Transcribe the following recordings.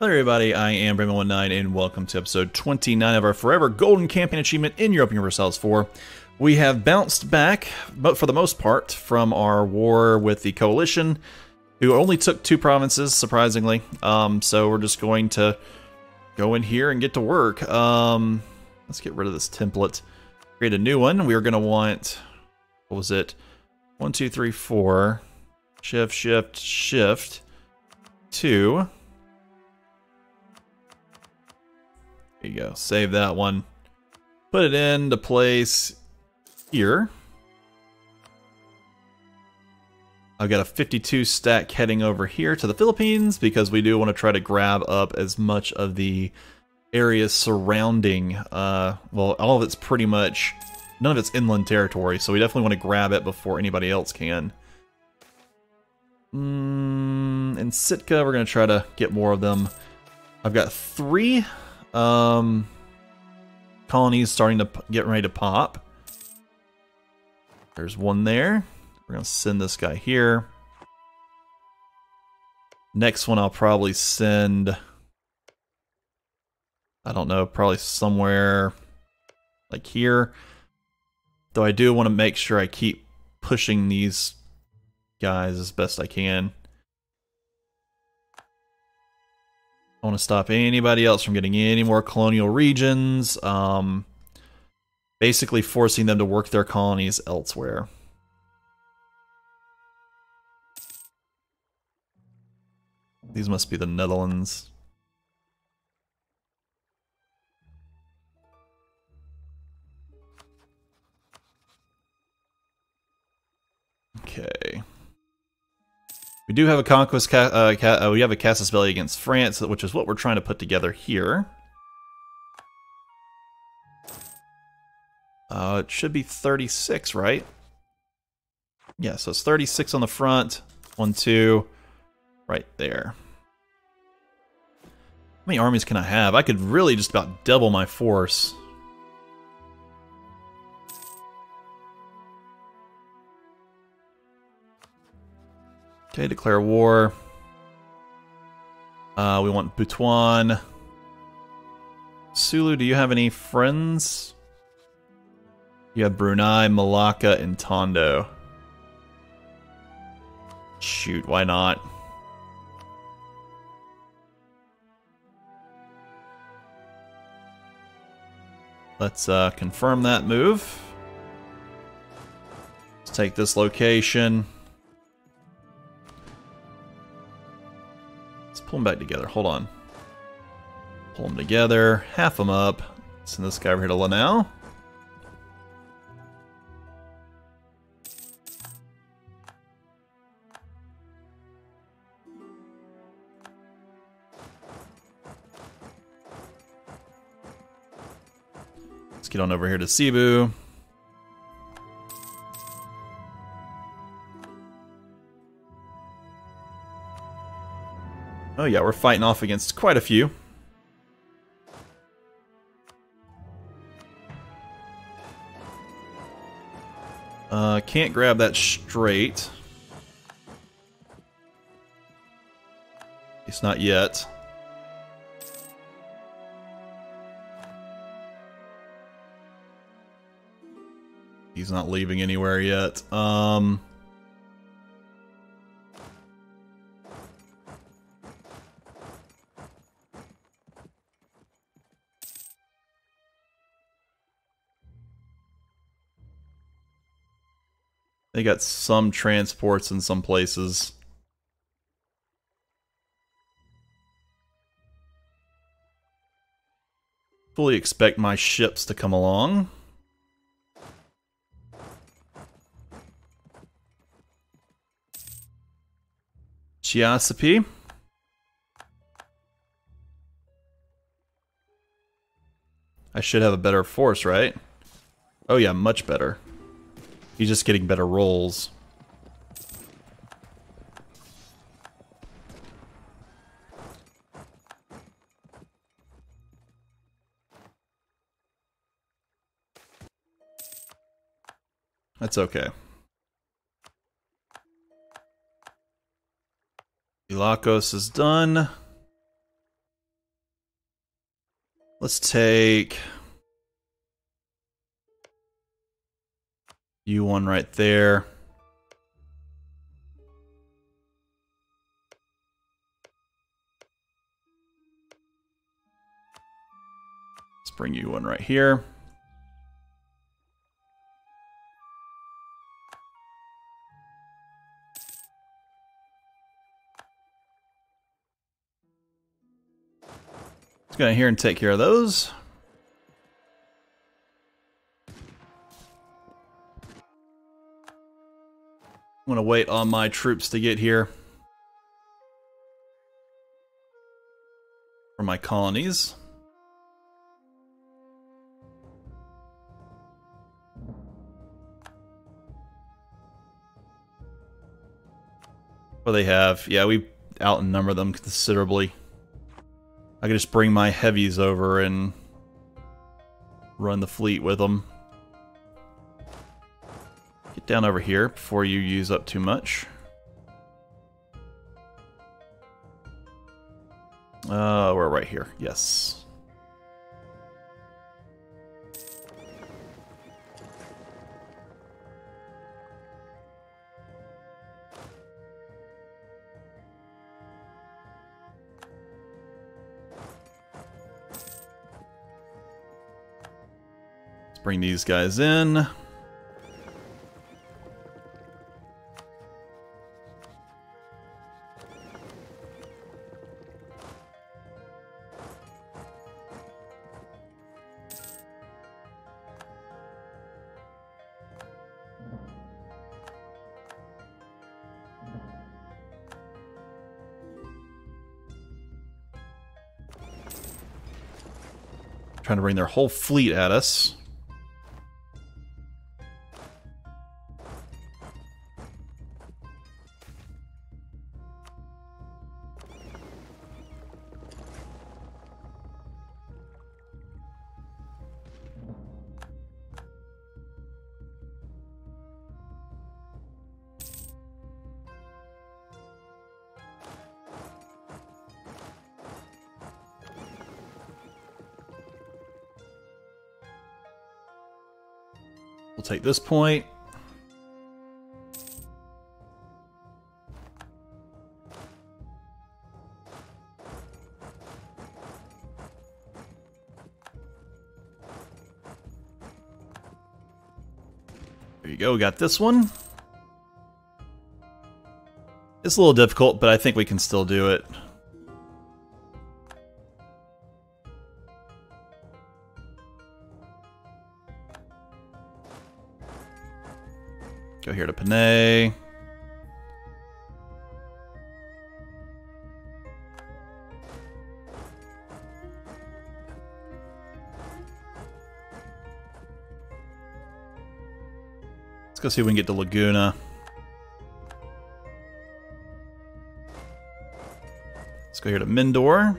Hello everybody, I am Brantman19 and welcome to episode 29 of our Forever Golden Campaign Achievement in Europa Universalis 4. We have bounced back, but for the most part, from our war with the Coalition, who only took two provinces, surprisingly. Um, so we're just going to go in here and get to work. Um, let's get rid of this template. Create a new one. We are going to want, what was it? One, two, three, four. Shift, shift, shift. Two. There you go. Save that one. Put it into place here. I've got a 52 stack heading over here to the Philippines because we do want to try to grab up as much of the areas surrounding, uh, well, all of it's pretty much, none of it's inland territory, so we definitely want to grab it before anybody else can. Mm, in Sitka, we're going to try to get more of them. I've got three um, colonies starting to get ready to pop. There's one there. We're going to send this guy here. Next one I'll probably send... I don't know, probably somewhere like here. Though I do want to make sure I keep pushing these guys as best I can. I want to stop anybody else from getting any more colonial regions. Um, basically forcing them to work their colonies elsewhere. These must be the Netherlands. Okay. We do have a conquest. Uh, uh, we have a casus belli against France, which is what we're trying to put together here. Uh, it should be 36, right? Yeah, so it's 36 on the front. One, two, right there. How many armies can I have? I could really just about double my force. Okay, declare war. Uh, we want Butuan. Sulu, do you have any friends? You have Brunei, Malacca, and Tondo. Shoot, why not? Let's uh, confirm that move. Let's take this location. Pull them back together. Hold on. Pull them together. Half them up. Send this guy over here to Lanao. Let's get on over here to Cebu. Oh yeah, we're fighting off against quite a few. Uh, can't grab that straight. It's not yet. He's not leaving anywhere yet. Um... They got some transports in some places. Fully expect my ships to come along. Chiasapi. I should have a better force, right? Oh yeah, much better. He's just getting better rolls. That's okay. Ilocos is done. Let's take you one right there. Let's bring you one right here. Let's go in here and take care of those. I'm gonna wait on my troops to get here. For my colonies. What they have? Yeah, we outnumber them considerably. I could just bring my heavies over and run the fleet with them. Get down over here before you use up too much. Uh, we're right here. Yes. Let's bring these guys in. Bring their whole fleet at us. We'll take this point. There you go, we got this one. It's a little difficult, but I think we can still do it. Panay. Let's go see if we can get to Laguna. Let's go here to Mindor.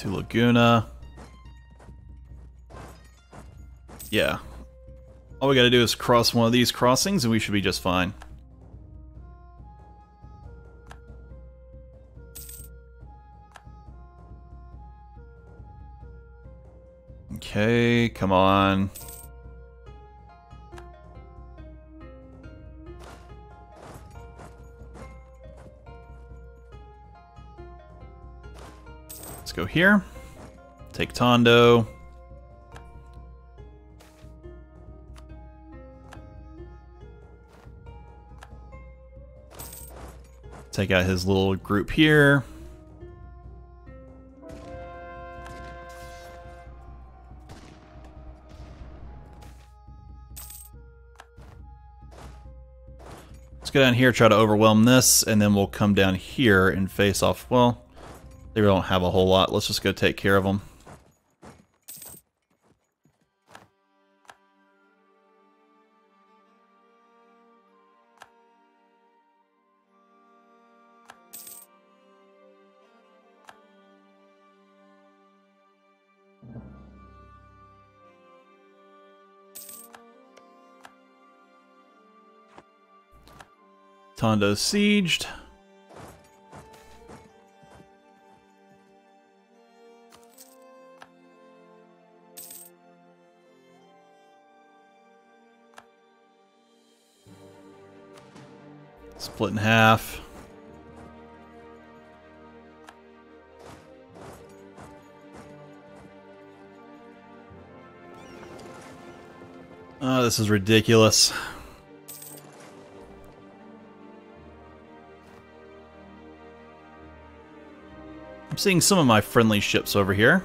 To Laguna. Yeah. All we gotta do is cross one of these crossings and we should be just fine. Okay, come on. Go here. Take Tondo. Take out his little group here. Let's go down here, try to overwhelm this, and then we'll come down here and face off. Well, they don't have a whole lot. Let's just go take care of them. Tondo sieged. Split in half. Oh, this is ridiculous. I'm seeing some of my friendly ships over here.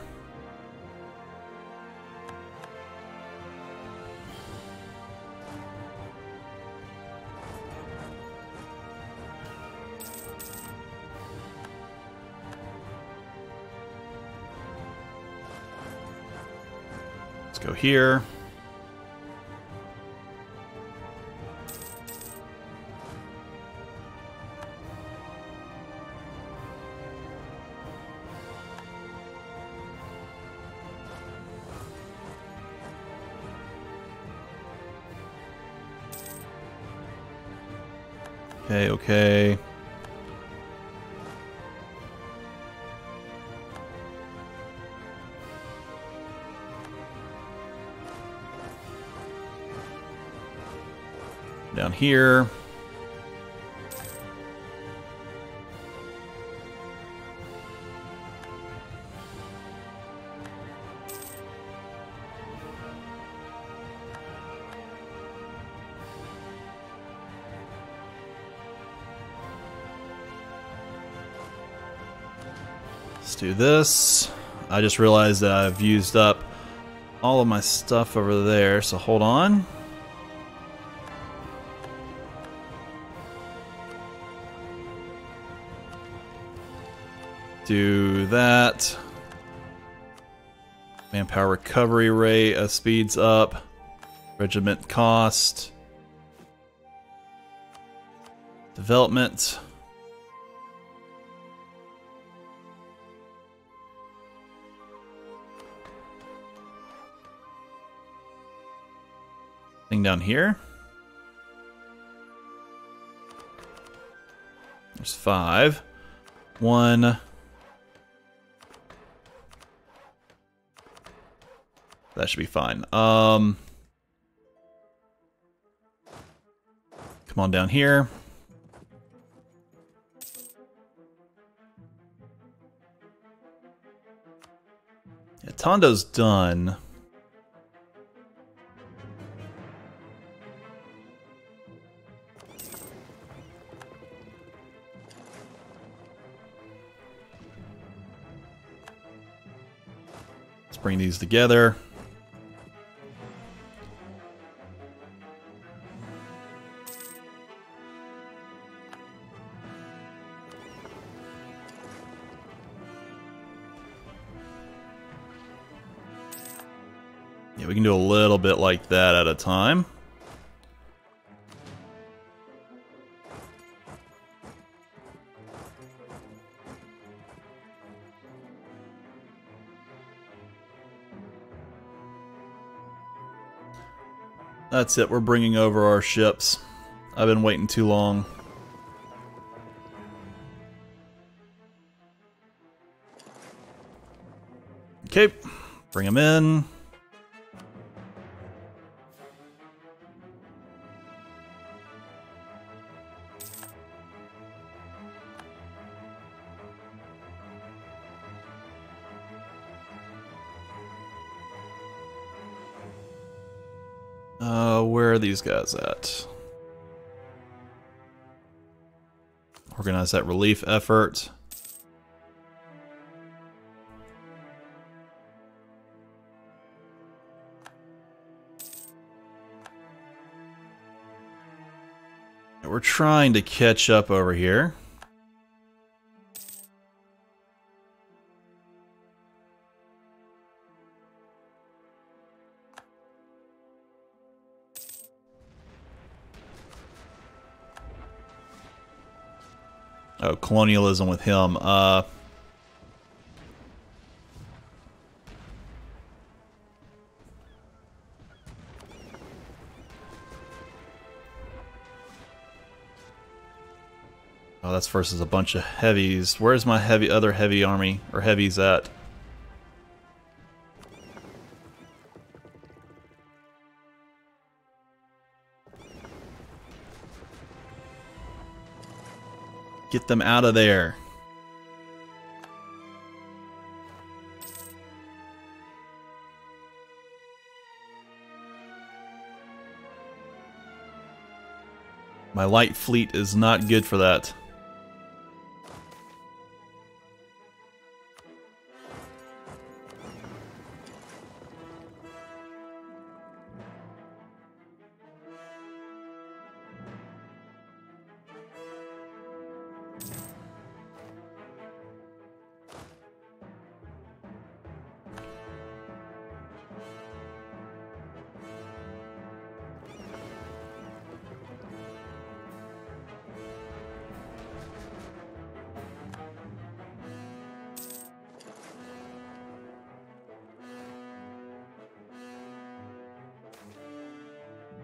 Here. Okay, okay. Here. Let's do this. I just realized that I've used up all of my stuff over there, so hold on. Do that. Manpower recovery rate uh, speeds up. Regiment cost. Development. Thing down here. There's five. One. That should be fine. Um, come on down here. Yeah, Tondo's done. Let's bring these together. Yeah, we can do a little bit like that at a time. That's it, we're bringing over our ships. I've been waiting too long. Okay, bring them in. These guys at? Organize that relief effort. We're trying to catch up over here. Oh, colonialism with him. Uh, Oh, that's versus a bunch of heavies. Where's my heavy other heavy army or heavies at? Get them out of there. My light fleet is not good for that.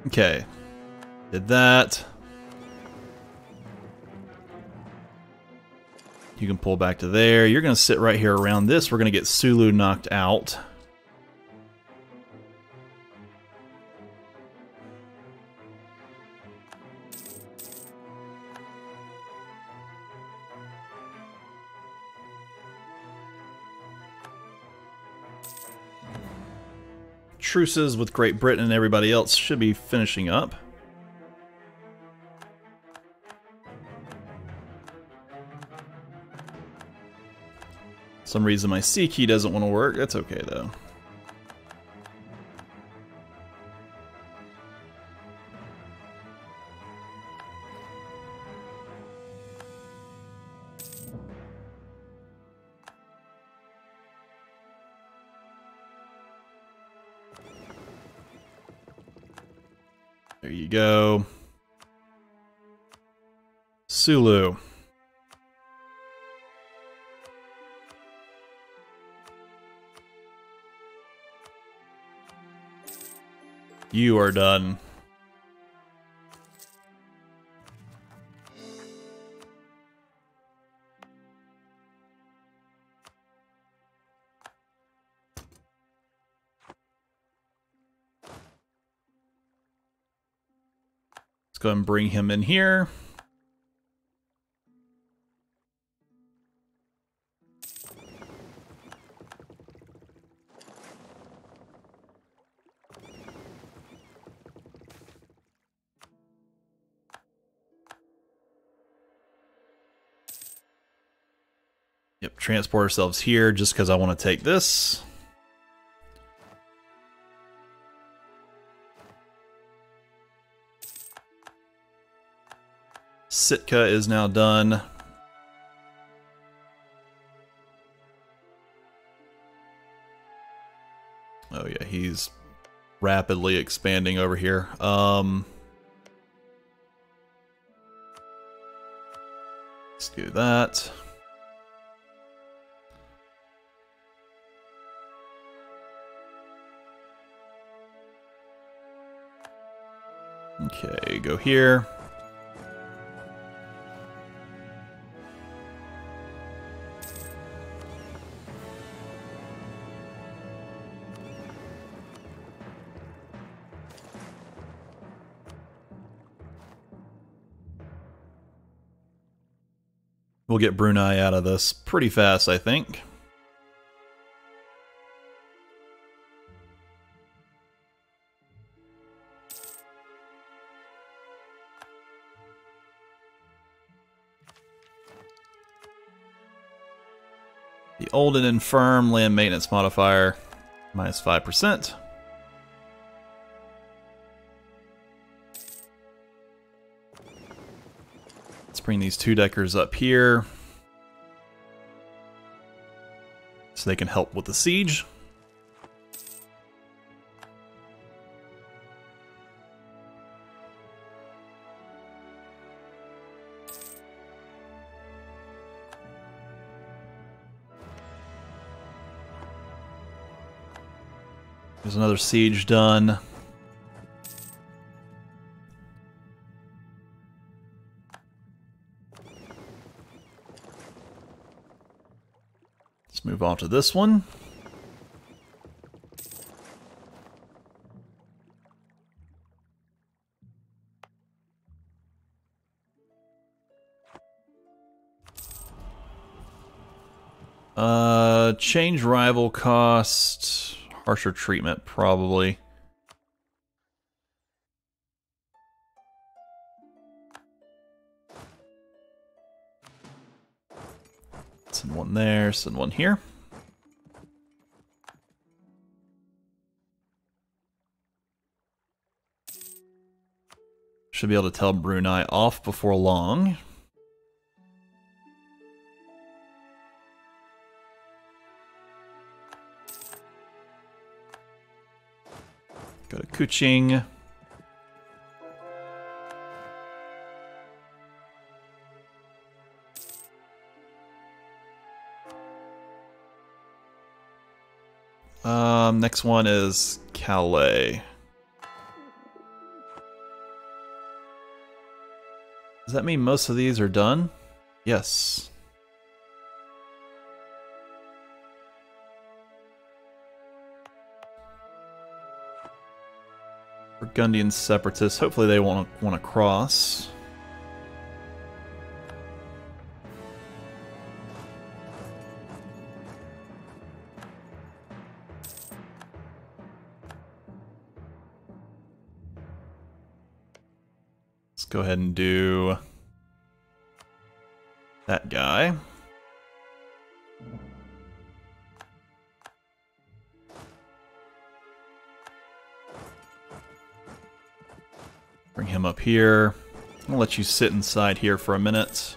Okay. Did that. You can pull back to there. You're going to sit right here around this. We're going to get Sulu knocked out. Truces with Great Britain and everybody else should be finishing up. some reason my C key doesn't want to work. That's okay though. There you go. Sulu. You are done. Go and bring him in here. Yep, transport ourselves here just because I want to take this. Sitka is now done. Oh yeah, he's rapidly expanding over here. Um, let's do that. Okay, go here. Get Brunei out of this pretty fast, I think. The old and infirm land maintenance modifier, minus 5%. Bring these two deckers up here. So they can help with the siege. There's another siege done. Move on to this one. Uh, change rival cost, harsher treatment, probably. One there, send one here. Should be able to tell Brunei off before long. Go to Kuching. Next one is Calais. Does that mean most of these are done? Yes. Burgundian separatists. Hopefully they won't want to cross. Go ahead and do that guy. Bring him up here. Gonna let you sit inside here for a minute.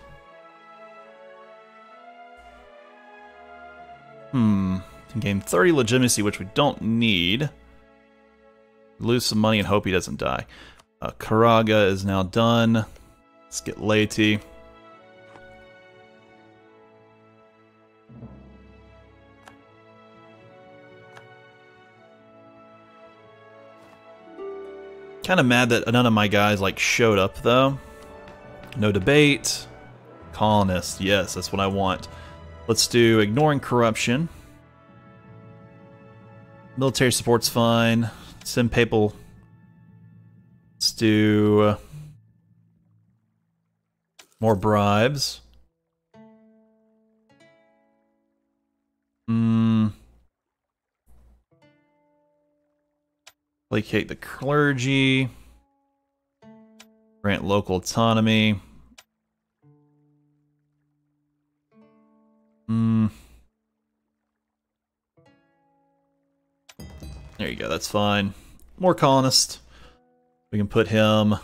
Hmm. Gain 30 legitimacy, which we don't need. Lose some money and hope he doesn't die. Uh, Caraga is now done. Let's get Leyte. Kind of mad that none of my guys like showed up though. No debate. Colonist, yes, that's what I want. Let's do ignoring corruption. Military support's fine. Send papal. Do more bribes. Hmm. Placate the clergy. Grant local autonomy. Hmm. There you go, that's fine. More colonist. We can put him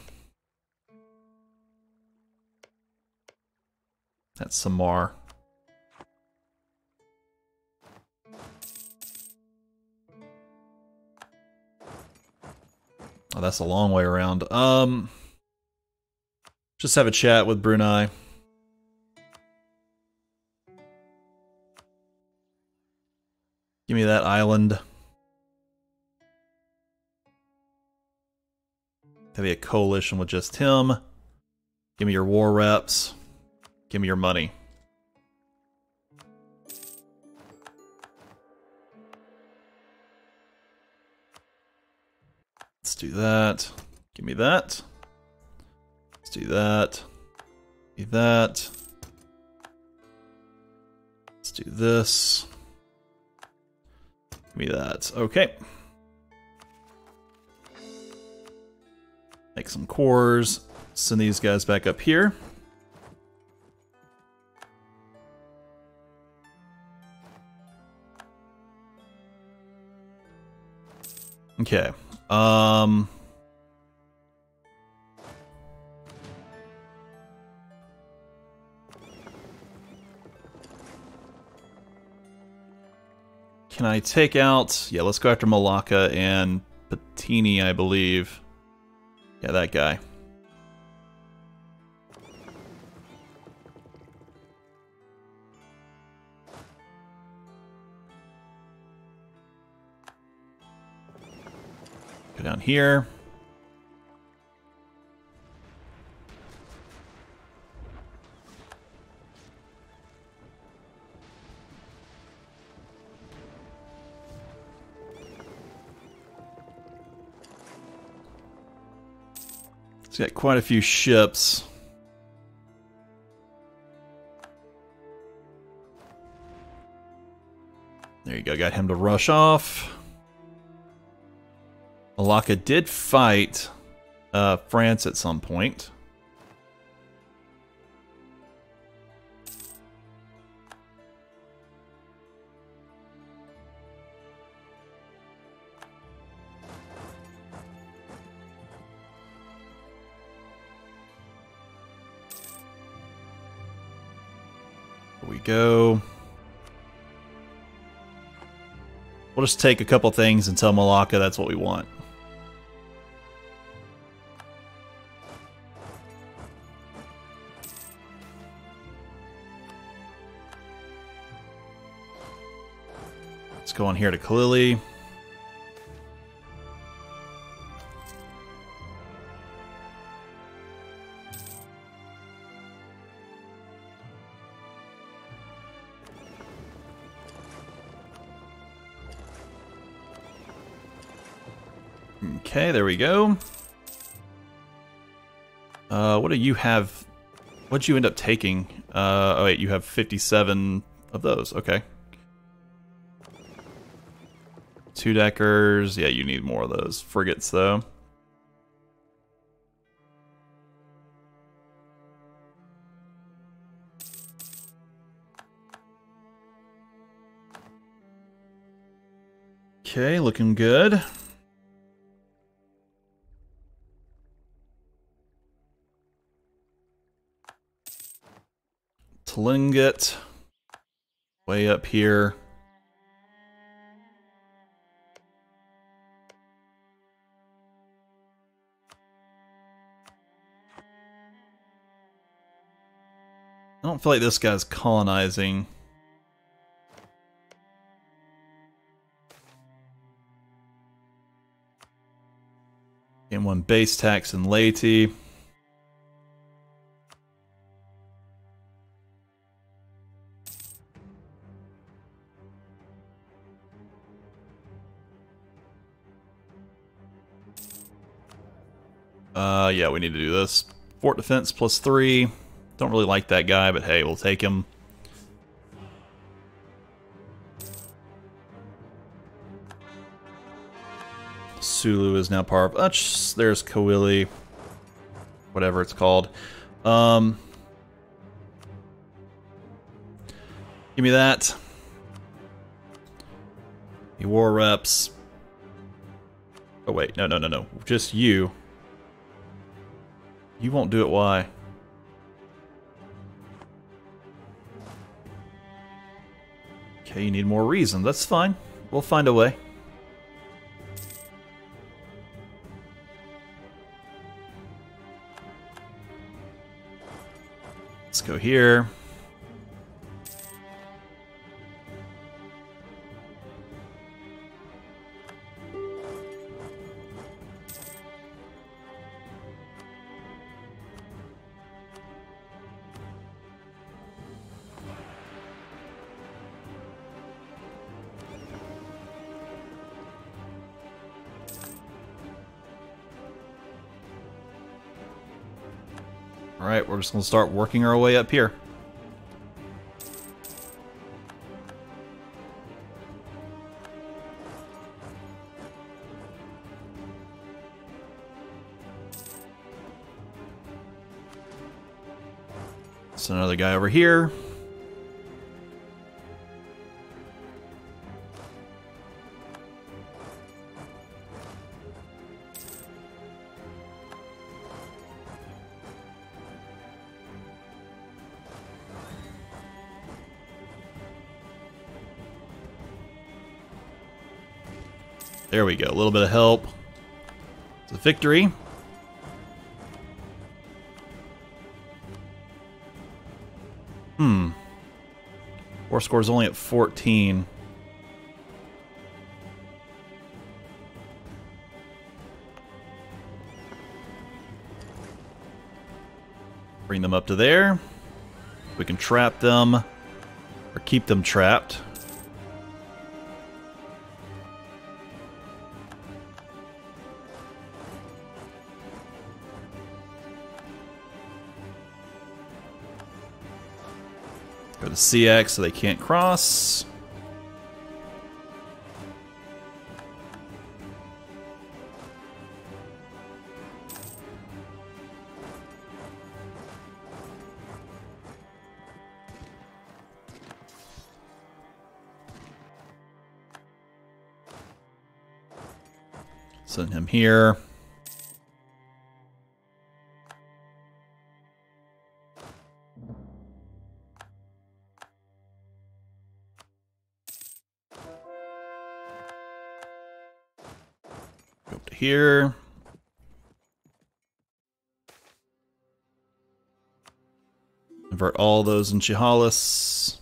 at Samar. Oh, that's a long way around. Um, just have a chat with Brunei. Give me that island. Have a coalition with just him. Give me your war reps. Give me your money. Let's do that. Give me that. Let's do that. Give me that. Let's do this. Give me that. Okay. Make some cores. Send these guys back up here. Okay. Um Can I take out... Yeah, let's go after Malacca and Pattani, I believe. Yeah, that guy. Go down here. Got quite a few ships. There you go, got him to rush off. Malacca did fight uh, France at some point. Here we go. We'll just take a couple things and tell Malacca that's what we want. Let's go on here to Kalili. We go. Uh, what do you have? What'd you end up taking? Uh, oh wait, you have 57 of those. Okay. Two deckers. Yeah, you need more of those. Frigates, though. Okay, looking good. Tlingit. Way up here. I don't feel like this guy's colonizing. And one base tax in Leyte. Uh, yeah, we need to do this. Fort defense plus three. Don't really like that guy, but hey, we'll take him. Sulu is now part of Uch. There's Kawili. Whatever it's called. Um, give me that. The war reps. Oh wait, no, no, no, no. Just you. You won't do it, why? Okay, you need more reason. That's fine. We'll find a way. Let's go here. We're just going to start working our way up here. So another guy over here. There we go. A little bit of help. It's a victory. Hmm. War score is only at 14. Bring them up to there. We can trap them or keep them trapped. CX so they can't cross. Send him here. Here. Convert all those in Chihalis.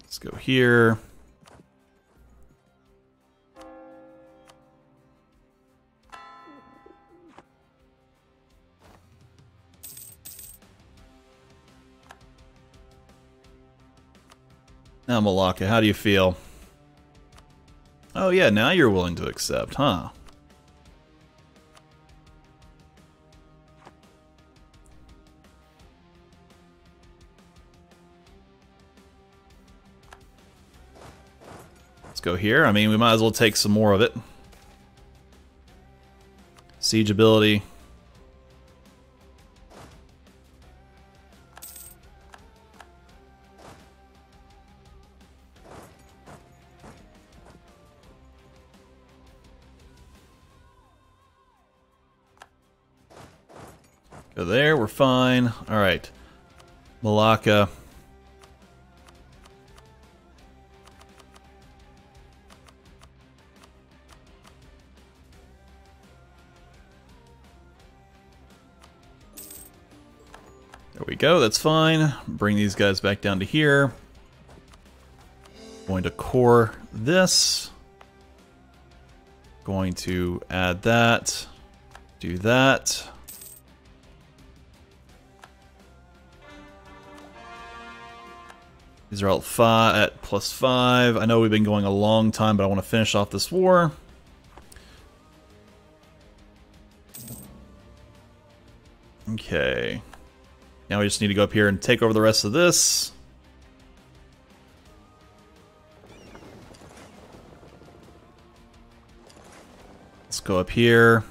Let's go here. Now, Malacca, how do you feel? Oh yeah, now you're willing to accept, huh? Let's go here. I mean, we might as well take some more of it. Siege ability. Go there, we're fine. All right. Malacca. There we go, that's fine. Bring these guys back down to here. Going to core this. Going to add that. Do that. These are all five at plus five. I know we've been going a long time, but I want to finish off this war. Okay. Now we just need to go up here and take over the rest of this. Let's go up here.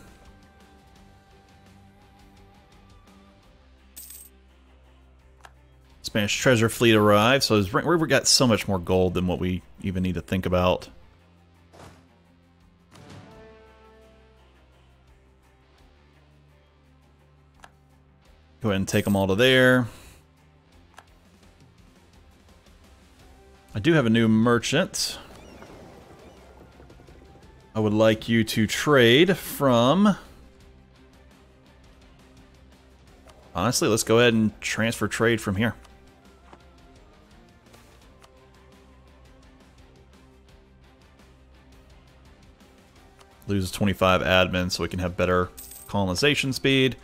Spanish treasure fleet arrived, so we've got so much more gold than what we even need to think about. Go ahead and take them all to there. I do have a new merchant. I would like you to trade from... Honestly, let's go ahead and transfer trade from here. Loses 25 admin so we can have better colonization speed.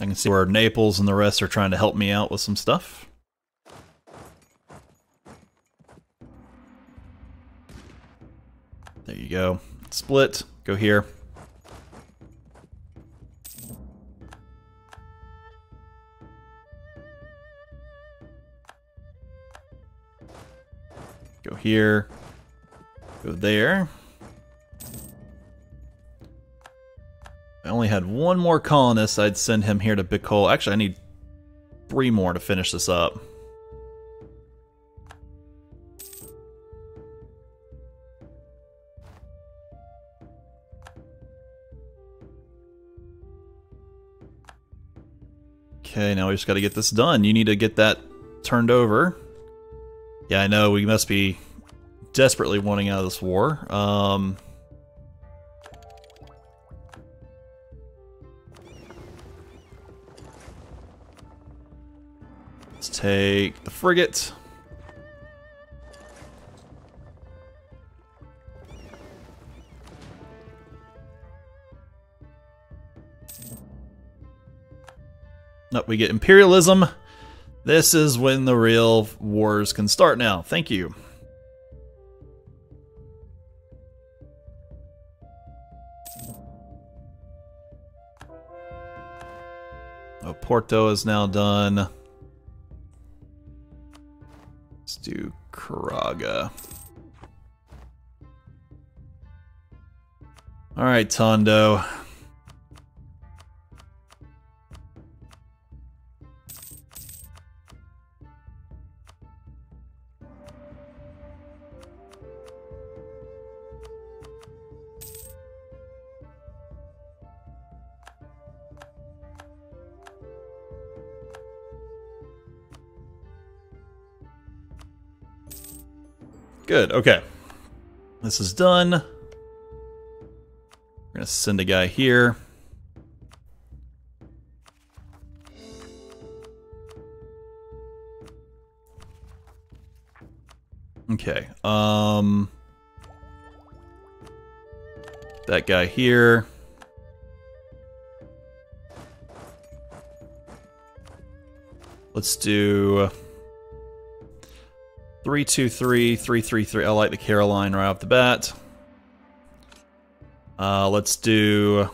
I can see where Naples and the rest are trying to help me out with some stuff. There you go. Split. Go here. Go here. Go there. I only had one more colonist, I'd send him here to Bicol. Actually, I need three more to finish this up. We just got to get this done. You need to get that turned over. Yeah, I know, we must be desperately wanting out of this war. Um, let's take the frigate. We get imperialism. This is when the real wars can start now. Thank you. Oh, Porto is now done. Let's do Caraga. All right, Tondo. Good, okay. This is done. We're to send a guy here. Okay, um... That guy here. Let's do... Three, two, three, three, three, three. I like the Caroline right off the bat. Uh, let's do.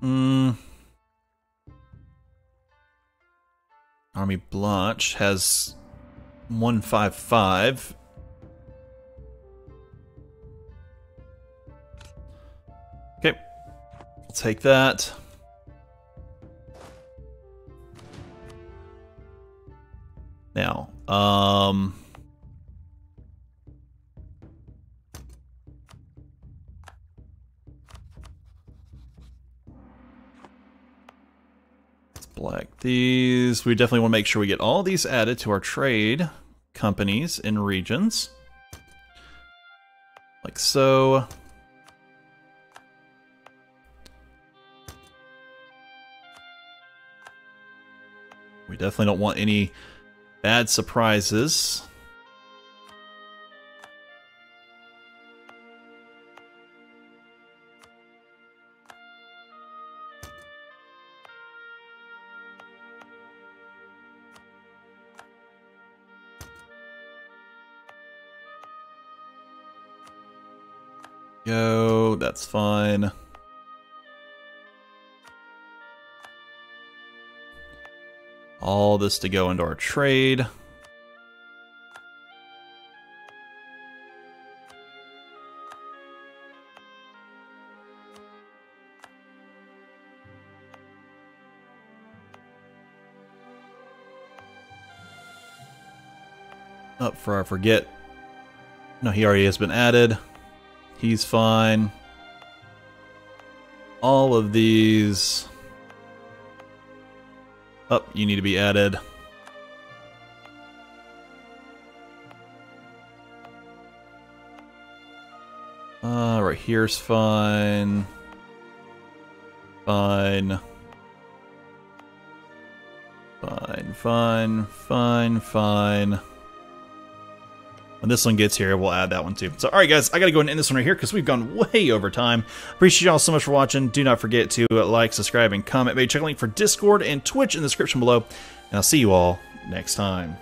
Hmm. Army Blanche has 155. Okay. I'll take that. Now, um... Let's black these. We definitely want to make sure we get all these added to our trade companies in regions. Like so. We definitely don't want any Bad surprises. Yo, that's fine. All this to go into our trade. Up for our forget. No, he already has been added. He's fine. All of these up, oh, you need to be added. Uh, right here's fine. Fine. Fine, fine, fine, fine. When this one gets here, we'll add that one too. So, alright guys, I gotta go and end this one right here because we've gone way over time. Appreciate y'all so much for watching. Do not forget to uh, like, subscribe, and comment. Maybe check a link for Discord and Twitch in the description below. And I'll see you all next time.